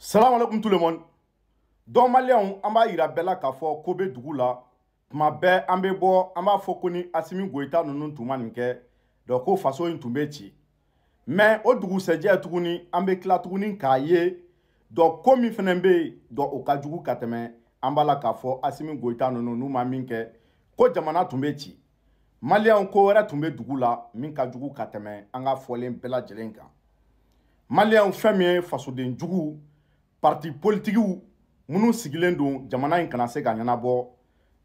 Salam alaikum tout le monde. Dɔn maliyɛnw an b'a yira bɛɛ la k'a fɔ ko bɛ dugu la tuma bɛɛ an bɛ bɔ an b'a fɔ ko ni asimi goyita ninnu tun ma nin kɛ dɔn ko faso in tun bɛ ci mɛ o dugusɛjɛ tuguni an bɛ tila tuguni k'a ye dɔn ko min fana bɛ yen dɔn o ka jugu ka tɛmɛ an b'a la k'a fɔ asimi goyita ninnu n'u ma min kɛ ko jamana tun bɛ ci maliyɛnw ko wɛrɛ tun bɛ dugu la min ka jugu ka tɛmɛ an ka fɔlen bɛɛ lajɛlen kan maliyɛnw fɛn min ye fasoden juguw parti politikiw minnu sigilen don jamana in kana se ka ɲɛnabɔ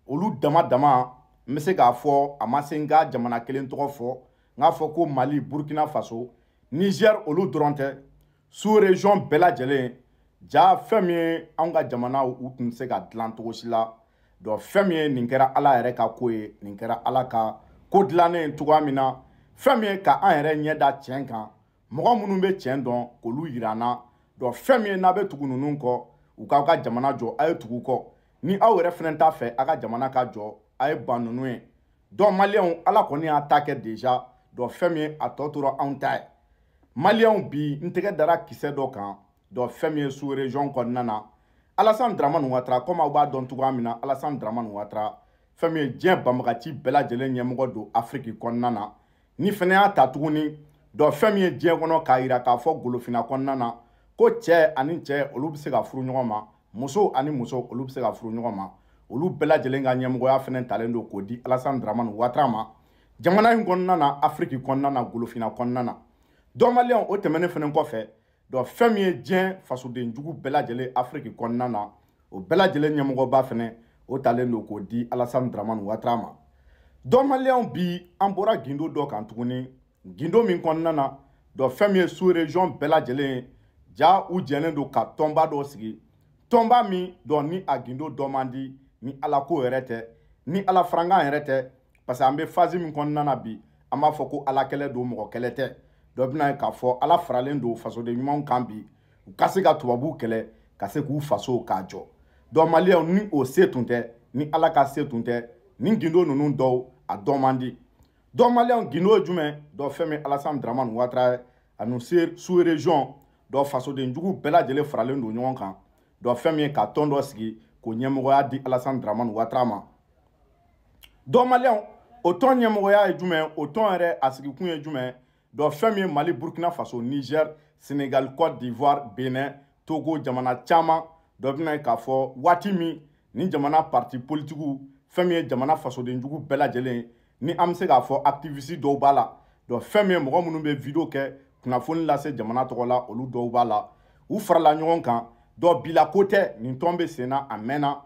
olu dama dama n bɛ se k'a fɔ a ma se n ka jamana kelen tɔgɔ fɔ n k'a fɔ ko mali burkina faso niger olu dɔrɔn tɛ sous région bɛɛ lajɛlen ja fɛn min ye anw ka jamanaw u tun se ka dilan cogo si la donc fɛn min ye nin kɛra ala yɛrɛ ka ko ye nin kɛra ala ka ko dilannen cogoya min na fɛn min ye ka an yɛrɛ ɲɛ da tiɲɛ kan mɔgɔ minnu bɛ tiɲɛ dɔn k'olu yira an na dɔn fɛn min ye n'a bɛ tugu ninnu kɔ u k'aw ka jamana jɔ a ye tugu kɔ ni aw yɛrɛ fana t'a fɛ aw ka jamana ka jɔ a ye ban ninnu ye dɔn maliyɛnw ala kɔni y'a ta kɛ deja dɔn fɛn min ye a tɔ tora anw ta ye maliyɛnw bi n tɛgɛ dara kisɛ dɔ kan dɔn fɛn min ye sous région kɔnɔna na alasan dramani watara komi aw b'a dɔn cogoya min na alasan dramani watara fɛn min ye diɲɛ banbagaci bɛɛ lajɛlen ɲɛmɔgɔ don afiriki kɔnɔna na ni fana y'a ta tuguni dɔ fɛn min ye diɲɛ kɔnɔ k'a yira k'a fɔ golofina kɔnɔna na ko cɛ ani cɛ olu bɛ se ka furu ɲɔgɔn ma muso ani muso olu bɛ se ka furu ɲɔgɔn ma olu bɛɛ lajɛlen ka ɲɛmɔgɔya fana talen don k'o di alasani daramani watara ma jamana in kɔnɔna na afiriki kɔnɔna na golofina kɔnɔna na dɔnbaliya o tɛmɛnen fana kɔfɛ donc fɛn min ye diɲɛ fasoden jugu bɛɛ lajɛlen afiriki kɔnɔna na o bɛɛ lajɛlen ɲɛmɔgɔba fɛnɛ o talen don k'o di alasani dramani watara ma dɔn maliyɛnw bi an bɔra gindo dɔ kan tuguni gindo min kɔnɔna na dɔ fɛn min ye sous région bɛɛ lajɛlen ye ja u jɛlen don ka tɔnba dɔ sigi tɔnba min dɔn ni a gindo dɔ man di ni ala ko yɛrɛ tɛ ni ala farankan yɛrɛ tɛ parce que an bɛ fazi min kɔnɔna na bi an b'a fɔ ko ala kɛlɛ don mɔgɔ kɛlɛ tɛ dɔ bɛna ye k'a fɔ ala faralen don fasoden ɲumanw kan bi u ka se ka tubabuw kɛlɛ ka se k'u fasow k'a jɔ dɔ maliyɛnw ni o se tun tɛ ni ala ka se tun tɛ nin gindo ninnu dɔw a dɔn man di dɔ maliyɛnw gindo ye jumɛn dɔ fɛn min alasan dramani watara ye ani sous région dɔ fasoden jugu bɛɛ lajɛlen faralen don ɲɔgɔn kan dɔ fɛn min ye ka tɔn dɔ sigi k'o ɲɛmɔgɔya di alasan dramani watara ma dɔnmaliyɛnw o tɔn ɲɛmɔgɔya ye jumɛn ye o tɔn yɛrɛ a sigikun ye jumɛn ye dɔ fɛn min ye mali burkina faso niger senegal cote d'ivoire benin togo jamana caman dɔ bɛna ye k'a fɔ waati min ni jamana parti politikiw fɛn min ye jamana fasodenjugu bɛɛ lajɛlen ye ni an bɛ se k'a fɔ activiste dɔw b'a la donc fɛn min ye mɔgɔ minnu bɛ video kɛ kunnafoni lase jamana tɔgɔ la olu dɔw b'a la u farala ɲɔgɔn kan donc bila ko tɛ nin tɔn bɛ sen na a mɛnna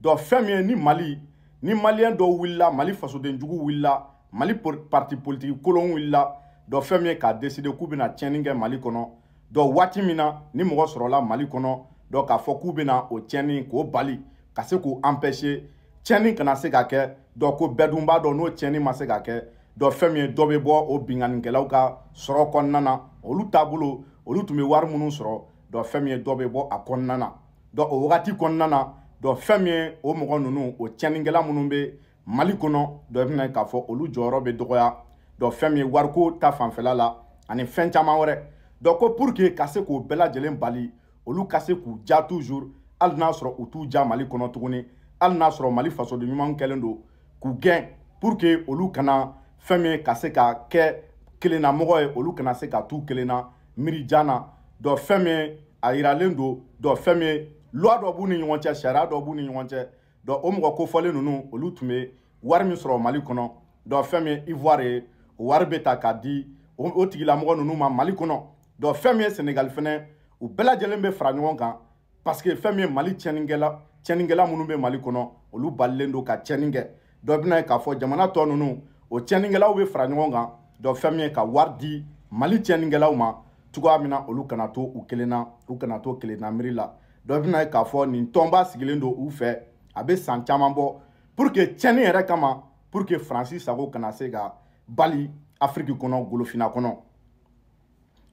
donc fɛn min ye ni mali ni maliyɛn dɔw wulila mali fasoden jugu wulila mali parti politiki kolon wulila donc fɛn min ye k'a deside k'u bɛna tiɲɛni kɛ mali kɔnɔ dɔn waati min na ni mɔgɔ sɔrɔla mali kɔnɔ dɔn k'a fɔ k'u bɛna o tiɲɛni k'o bali ka se k'u anpɛse tiɲɛni kana se ka kɛ dɔn ko bɛɛ dun b'a dɔn n'o tiɲɛni ma se ka kɛ dɔn fɛn min ye dɔ bɛ bɔ o binkannikɛlaw ka sɔrɔ kɔnɔna na olu taabolo olu tun bɛ wari minnu sɔrɔ dɔn fɛn min ye dɔ bɛ bɔ a kɔnɔna na dɔn o wagati kɔnɔna na dɔn fɛn min ye o mɔgɔ ninnu o tiɲɛnikɛla minnu bɛ mali kɔnɔ dɔ bɛna k'a fɔ olu jɔyɔrɔ bɛ dɔgɔya dɔ fɛn min ye wariko ta fanfɛla la ani fɛn caman wɛrɛ dɔ ko pour que ka se k'o bɛɛ lajɛlen bali olu ka se k'u ja toujours hali n'a sɔrɔ u t'u ja mali kɔnɔ tuguni hali n'a sɔrɔ mali fasoden ɲumanw kɛlen don k'u gɛn pour que olu kana fɛn min ka se ka kɛ kelennamɔgɔ ye olu kana se ka t'u kelen na miirijan na dɔ fɛn min a yiralen don dɔ fɛn min loi dɔ b'u ni ɲɔgɔn cɛ sariya dɔ b'u ni ɲɔgɔn cɛ dɔn o mɔgɔ kofɔlen ninnu olu tun bɛ wari min sɔrɔ mali kɔnɔ dɔn fɛn min ivoire ye o wari bɛ ta k'a di o tigilamɔgɔ ninnu ma mali kɔnɔ dɔn fɛn min ye senegali fɛnɛ u bɛɛ lajɛlen bɛ fara ɲɔgɔn kan parce que fɛn min ye mali tiɲɛnikɛla tiɲɛnikɛla minnu bɛ mali kɔnɔ olu balilen don ka tiɲɛni kɛ dɔ bɛna ye k'a fɔ jamana tɔ ninnu o tiɲɛnikɛlaw bɛ fara ɲɔgɔn kan dɔ fɛn min ye ka wari di mali tiɲɛnikɛlaw ma cogoya min na olu kana to u kelen na u kana to kelenna miiri la dɔ bɛna ye k'a fɔ nin tɔnba sigilen don u fɛ a bɛ san caman bɔ pour que tiɲɛni yɛrɛ kama pour que faransi sago kana se ka bali afiriki kɔnɔ golofina kɔnɔ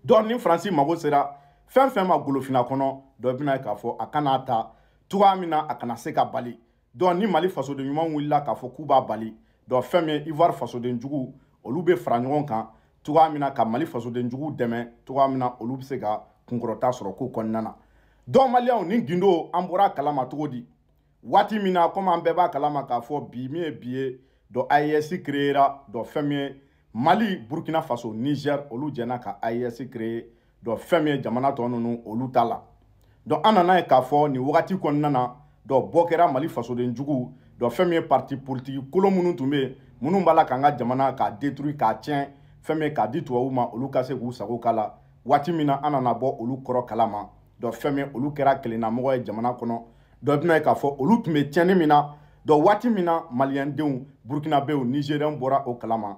dɔn ni faransi mago sera fɛn fɛn ma golofina kɔnɔ dɔ bɛna ye k'a fɔ a kana ta cogoya min na a kana se ka bali dɔn ni mali fasoden ɲuman wulila k'a fɔ k'u b'a bali dɔn fɛn min ivoire fasoden jugu olu bɛ fara ɲɔgɔn kan cogoya min na ka mali fasoden jugu dɛmɛ cogoya min na olu bɛ se ka kunkɔrɔta sɔrɔ ko kɔnɔna na dɔn maliyɛnw ni gindo an bɔra kalama cogo di waati min na komi an bɛɛ b'a kalama k'a fɔ bi min ye bi ye dɔ AES créera dɔ fɛn min ye Mali Burkina Faso Niger olu jɛna ka AES créer dɔ fɛn min ye jamana tɔ ninnu olu ta la dɔ an nana ye k'a fɔ nin wagati kɔnɔna na dɔ bɔ kɛra mali fasoden jugu dɔ fɛn min ye parti politiki kolo minnu tun bɛ yen minnu b'a la k'an ka jamana k'a détruire k'a tiɲɛ fɛn min ye k'a di tubabuw ma olu ka se k'u sago k'a la waati min na an nana bɔ olu kɔrɔ kala ma dɔ fɛn min olu kɛra kelennamɔgɔ ye jamana kɔnɔ dɔ bɛna ye k'a fɔ olu tun bɛ tiɲɛni min na dɔ waati min na maliyɛndenw burukinabew nizeriyɛnw bɔra o kalama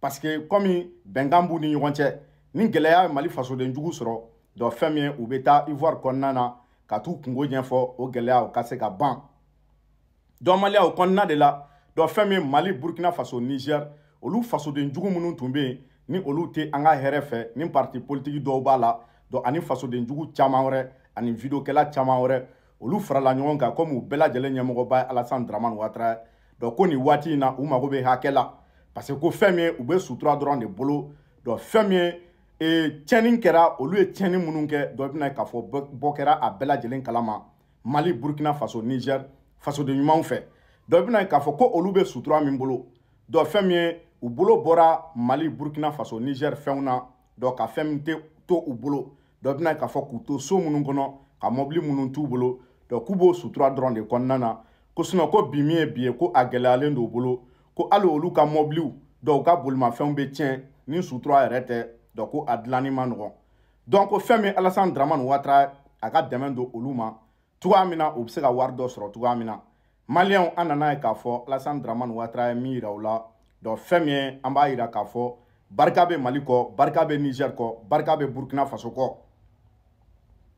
parce que kɔmi bɛnkan b'u ni ɲɔgɔn cɛ ni gɛlɛya ye mali fasoden jugu sɔrɔ dɔ fɛn min ye u bɛ taa ivoire kɔnɔna na ka t'u kungo ɲɛfɔ o gɛlɛyaw ka se ka ban dɔnbaliya o kɔnɔna de la dɔ fɛn min mali burkina faso niger olu fasoden jugu minnu tun bɛ yen ni olu tɛ an ka hɛrɛ fɛ ni parti politiki dɔw b'a la dɔ ani fasoden jugu caman wɛrɛ ani vidokɛla caman wɛrɛ olu farala ɲɔgɔn kan komi u bɛɛ lajɛlen ɲɛmɔgɔba ye alasan dramani watara dɔn ko nin waati in na u mago bɛ hakɛ la parce que ko fɛn min ye u bɛ sutura dɔrɔn de bolo dɔn fɛn min ye ee tiɲɛni kɛra olu ye tiɲɛni minnu kɛ dɔ bɛna k'a fɔ bɔ kɛra a bɛɛ lajɛlen kalama mali burkina faso niger fasoden ɲumanw fɛ dɔ bɛna k'a fɔ ko olu bɛ sutura min bolo dɔ fɛn min ye u bolo bɔra mali burkina faso niger fɛnw na dɔ ka fɛn min tɛ to u bolo dɔ bɛna k'a fɔ k'u to so minnu kɔnɔ ka mɔbili minnu t'u bolo dɔn k'u b'o sutura dɔrɔn de kɔnɔna na ko sinɔ ko bi min ye bi ye ko a gɛlɛyalen don u bolo ko hali olu ka mɔbiliw dɔn u ka bolimafɛnw bɛ tiɲɛ ni sutura yɛrɛ tɛ dɔn ko a dilanni ma nɔgɔn dɔn ko fɛn min alasan dramani watara a ka dɛmɛ don olu ma cogoya min na u bɛ se ka wari dɔ sɔrɔ cogoya min na maliyɛnw an nana ye k'a fɔ alasani daramani watara ye min yira u la dɔn fɛn min ye an b'a yira k'a fɔ barika bɛ mali kɔ barika bɛ nizɛri kɔ barika bɛ burkina faso kɔ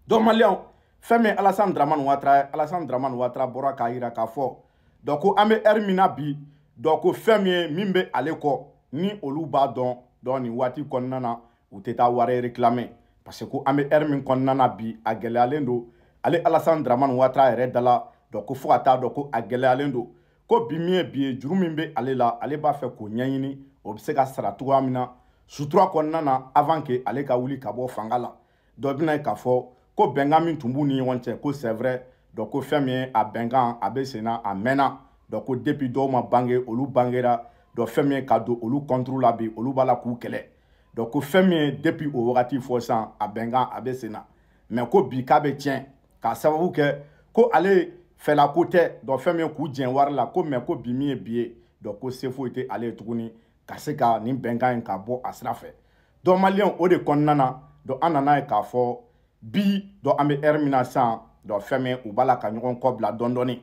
dɔn maliyɛnw fɛn min alasani daramani watara ye alasani daramani watara bɔra k'a yira k'a fɔ dɔn ko an bɛ ɛri min na bi dɔn ko fɛn min ye min bɛ ale kɔ ni olu b'a dɔn dɔn nin waati kɔnɔna na u tɛ taa wari réclamer parce que ko an bɛ heure min kɔnɔna na bi a gɛlɛyalen don ale Alassane Dramane Ouattara yɛrɛ dala donc ko fo ka taa dɔn ko a gɛlɛyalen don ko bi min ye bi ye juru min bɛ ale la ale b'a fɛ k'o ɲɛɲini o bɛ se ka sara cogoya min na sutura kɔnɔna na avant que ale ka wuli ka bɔ fanga la dɔ bɛna ye k'a fɔ ko bɛnkan min tun b'u ni ɲɔgɔn cɛ ko c'est vrai donc ko fɛn min ye a bɛnkan a bɛ sen na a mɛnna donc ko depuis dɔw ma bange olu bangera donc fɛn min ye ka don olu contre la bi olu b'a la k'u kɛlɛ donc ko fɛn min ye depuis o wagati fɔ sisan a bɛnkan a bɛ sen na mais ko bi k'a bɛ tiɲɛ k'a sababu kɛ ko ale fɛlako tɛ donc fɛn min ye k'u jɛn wari la ko mais ko bi min ye bi ye donc ko se foyi tɛ ale ye tuguni ka se ka nin bɛnkan in ka bɔ a sira fɛ donc maliyɛnw o de kɔnɔna na donc an nana ye k'a fɔ bi donc an bɛ ɛri min na sisan donc fɛn min u b'a la ka ɲɔgɔn kɔ bila dɔɔni dɔɔni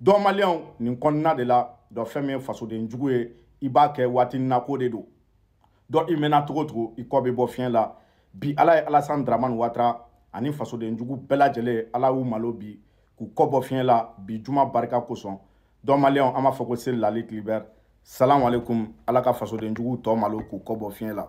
dɔn maliyɛnw nin kɔnɔna de la dɔ fɛn min ye fasoden jugu ye i b'a kɛ waati nako de don dɔ i mɛnna cogo cogo i kɔ bɛ bɔ fiɲɛ la bi ala ye alasan dramani watara ani fasoden jugu bɛɛ lajɛlen ala y'u malo bi k'u kɔ bɔ fiɲɛ la bi juma barika kosɔn dɔn maliyɛnw an b'a fɔ ko seli lali kilibɛri salamu aleykum ala ka fasoden jugu tɔ malo k'u kɔ bɔ fiɲɛ la